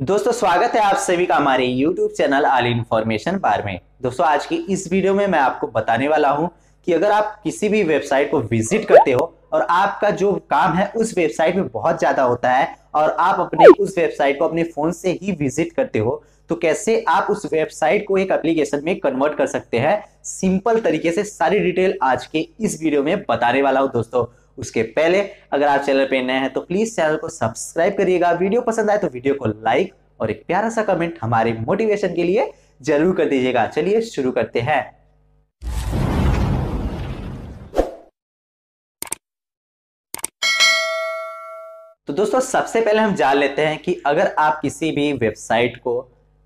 दोस्तों, स्वागत है आप सभी का हमारे YouTube चैनल आल इन्फॉर्मेशन बार में। दोस्तों, आज की इस वीडियो में मैं आपको बताने वाला हूँ कि अगर आप किसी भी वेबसाइट को विज़िट करते हो और आपका जो काम है उस वेबसाइट में बहुत ज़्यादा होता है और आप अपने उस वेबसाइट को अपने फ़ोन से ही विज़िट करते हो तो कैसे आप उस वेबसाइट को एक एप्लीकेशन में कन्वर्ट कर सकते हैं? सिंपल तरीके से सारी डिटेल आज के इस वीडियो में बताने वाला हूँ दोस्तों। उसके पहले, अगर आप चैनल पे नए हैं तो प्लीज़ चैनल को सब्सक्राइब करिएगा। वीडियो पसंद आए तो वीडियो को लाइक और एक प्यारा सा कमेंट हमारे मोटिवेशन के लिए ज़रूर कर दीजिएगा। चलिए शुरू करते हैं। तो दोस्तों, सबसे पहले हम जान लेते हैं कि अगर आप किसी भी वेबसाइट को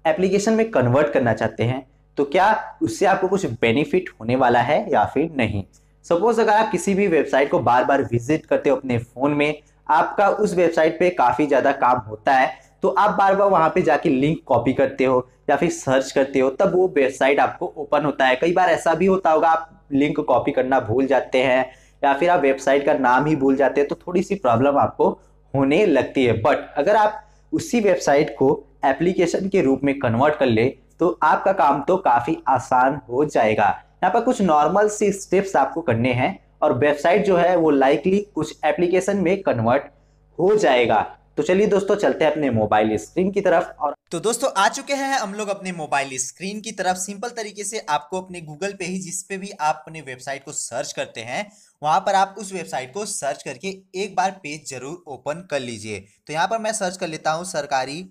एप्लीकेशन में कन्वर्ट करना चाहते हैं तो क्या उससे आपको कुछ बेनिफिट होने वाला है या फिर नहीं? सपोज़ अगर आप किसी भी वेबसाइट को बार बार विज़िट करते हो अपने फ़ोन में, आपका उस वेबसाइट पे काफ़ी ज़्यादा काम होता है तो आप बार बार वहाँ पे जाके लिंक कॉपी करते हो या फिर सर्च करते हो, तब वो वेबसाइट आपको ओपन होता है। कई बार ऐसा भी होता होगा, आप लिंक कॉपी करना भूल जाते हैं या फिर आप वेबसाइट का नाम ही भूल जाते हैं तो थोड़ी सी प्रॉब्लम आपको होने लगती है। बट अगर आप उसी वेबसाइट को एप्लीकेशन के रूप में कन्वर्ट कर ले तो आपका काम तो काफ़ी आसान हो जाएगा। यहाँ पर कुछ नॉर्मल सी स्टेप्स आपको करने हैं और वेबसाइट जो है वो लाइकली कुछ एप्लीकेशन में कन्वर्ट हो जाएगा। तो चलिए दोस्तों, चलते हैं अपने मोबाइल स्क्रीन की तरफ़ और तो दोस्तों, आ चुके हैं हम लोग अपने मोबाइल स्क्रीन की तरफ़। सिंपल तरीके से आपको अपने गूगल पे ही, जिस पे भी आप अपने वेबसाइट को सर्च करते हैं, वहाँ पर आप उस वेबसाइट को सर्च करके एक बार पेज ज़रूर ओपन कर लीजिए। तो यहाँ पर मैं सर्च कर लेता हूँ सरकारी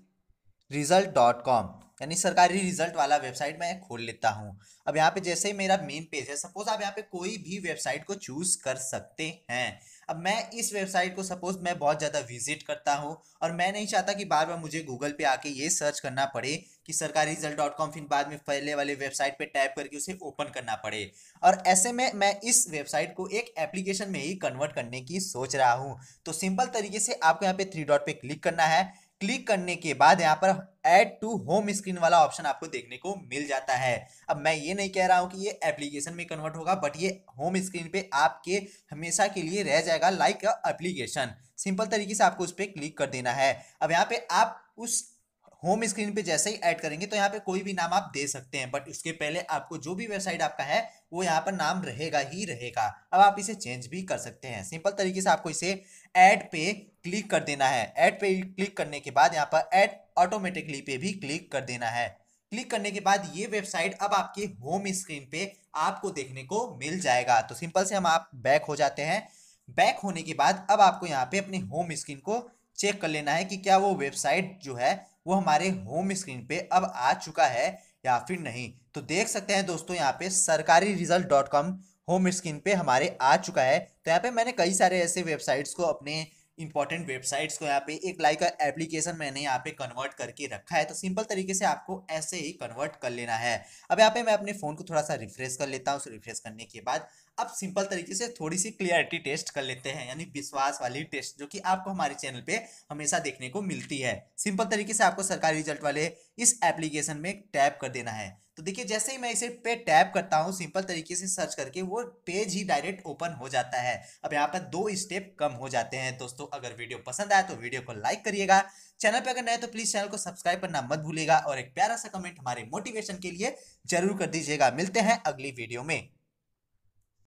रिज़ल्ट डॉट कॉम यानी सरकारी रिज़ल्ट वाला वेबसाइट मैं खोल लेता हूँ। अब यहाँ पे जैसे ही मेरा मेन पेज है सपोज़ आप यहाँ पे कोई भी वेबसाइट को चूज़ कर सकते हैं। अब मैं इस वेबसाइट को सपोज़ मैं बहुत ज़्यादा विज़िट करता हूँ और मैं नहीं चाहता कि बार बार मुझे गूगल पे आके ये सर्च करना पड़े कि सरकारी रिज़ल्ट डॉट कॉम फिर बाद में पहले वाले वेबसाइट पे टाइप करके उसे ओपन करना पड़े। और ऐसे में मैं इस वेबसाइट को एक एप्लीकेशन में ही कन्वर्ट करने की सोच रहा हूँ। तो सिंपल तरीके से आपको यहाँ पे थ्री डॉट पे क्लिक करना है। क्लिक करने के बाद यहाँ पर एड टू होम स्क्रीन वाला ऑप्शन आपको देखने को मिल जाता है। अब मैं ये नहीं कह रहा हूँ कि ये एप्लीकेशन में कन्वर्ट होगा बट ये होम स्क्रीन पे आपके हमेशा के लिए रह जाएगा लाइक एप्लीकेशन सिंपल तरीके से आपको उस पर क्लिक कर देना है। अब यहाँ पे आप उस होम स्क्रीन पे जैसे ही ऐड करेंगे तो यहाँ पे कोई भी नाम आप दे सकते हैं बट उसके पहले आपको जो भी वेबसाइट आपका है, वो यहाँ पर नाम रहेगा ही रहेगा। अब आप इसे चेंज भी कर सकते हैं। सिंपल तरीके से आपको इसे ऐड पे क्लिक कर देना है। ऐड पे क्लिक करने के बाद यहाँ पर ऐड ऑटोमेटिकली पे भी क्लिक कर देना है। क्लिक करने के बाद ये वेबसाइट अब आपके होम स्क्रीन पे आपको देखने को मिल जाएगा। तो सिंपल से हम आप बैक हो जाते हैं। बैक होने के बाद अब आपको यहाँ पे अपने होम स्क्रीन को चेक कर लेना है कि क्या वो वेबसाइट जो है, वो हमारे होम स्क्रीन पे अब आ चुका है या फिर नहीं। तो देख सकते हैं दोस्तों, यहाँ पे Sarkari result dot com home screen पे हमारे आ चुका है। तो यहाँ पे मैंने कई सारे ऐसे वेबसाइट्स को अपने इंपॉर्टेंट वेबसाइट्स को यहाँ पे, एक लाइक एप्लीकेशन मैंने यहाँ पे कन्वर्ट करके रखा है तो सिंपल तरीके से आपको ऐसे ही कन्वर्ट कर लेना है। अब यहाँ पे मैं अपने फ़ोन को थोड़ा सा रिफ्रेश कर लेता हूँ रिफ्रेश करने के बाद अब सिंपल तरीके से थोड़ी सी क्लियरिटी टेस्ट कर लेते हैं, यानी विश्वास वाली टेस्ट जो कि आपको हमारे चैनल पे हमेशा देखने को मिलती है। सिंपल तरीके से आपको सरकारी रिज़ल्ट वाले इस एप्लीकेशन में टैप कर देना है। तो देखिए, जैसे ही मैं इसे पे टैप करता हूँ, सिंपल तरीके से सर्च करके, वो पेज ही डायरेक्ट ओपन हो जाता है। अब यहाँ पर दो स्टेप कम हो जाते हैं। दोस्तों, अगर वीडियो पसंद आए तो वीडियो को लाइक करिएगा। चैनल पर अगर नए तो प्लीज़ चैनल को सब्सक्राइब करना मत भूलेगा और एक प्यारा सा कमेंट हमारे मोटिवेशन के लिए ज़रूर कर दीजिएगा। मिलते हैं अगली वीडियो में।